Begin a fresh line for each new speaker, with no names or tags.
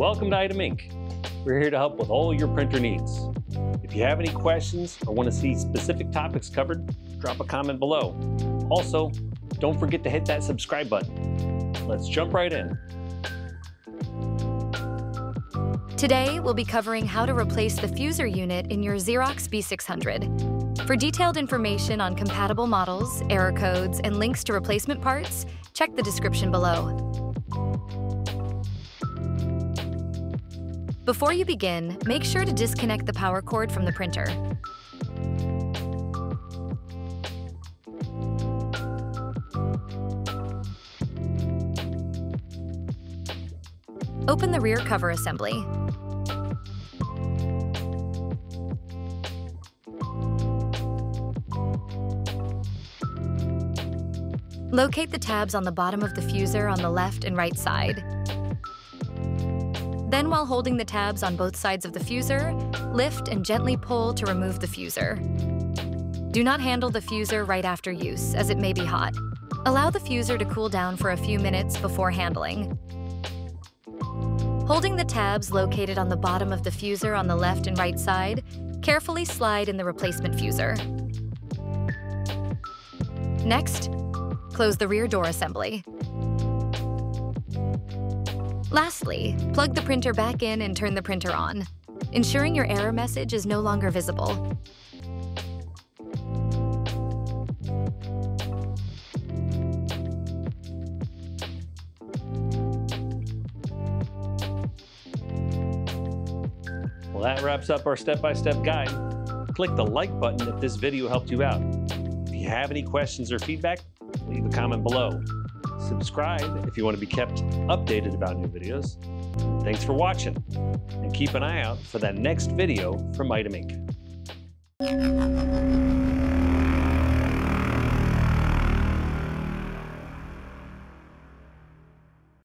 Welcome to Item Inc. We're here to help with all your printer needs. If you have any questions or want to see specific topics covered, drop a comment below. Also, don't forget to hit that subscribe button. Let's jump right in.
Today, we'll be covering how to replace the fuser unit in your Xerox B600. For detailed information on compatible models, error codes, and links to replacement parts, check the description below. Before you begin, make sure to disconnect the power cord from the printer. Open the rear cover assembly. Locate the tabs on the bottom of the fuser on the left and right side. Then, while holding the tabs on both sides of the fuser, lift and gently pull to remove the fuser. Do not handle the fuser right after use, as it may be hot. Allow the fuser to cool down for a few minutes before handling. Holding the tabs located on the bottom of the fuser on the left and right side, carefully slide in the replacement fuser. Next, close the rear door assembly. Lastly, plug the printer back in and turn the printer on, ensuring your error message is no longer visible.
Well, that wraps up our step-by-step guide. Click the like button if this video helped you out. If you have any questions or feedback, leave a comment below. Subscribe if you want to be kept updated about new videos. Thanks for watching, and keep an eye out for that next video from Item.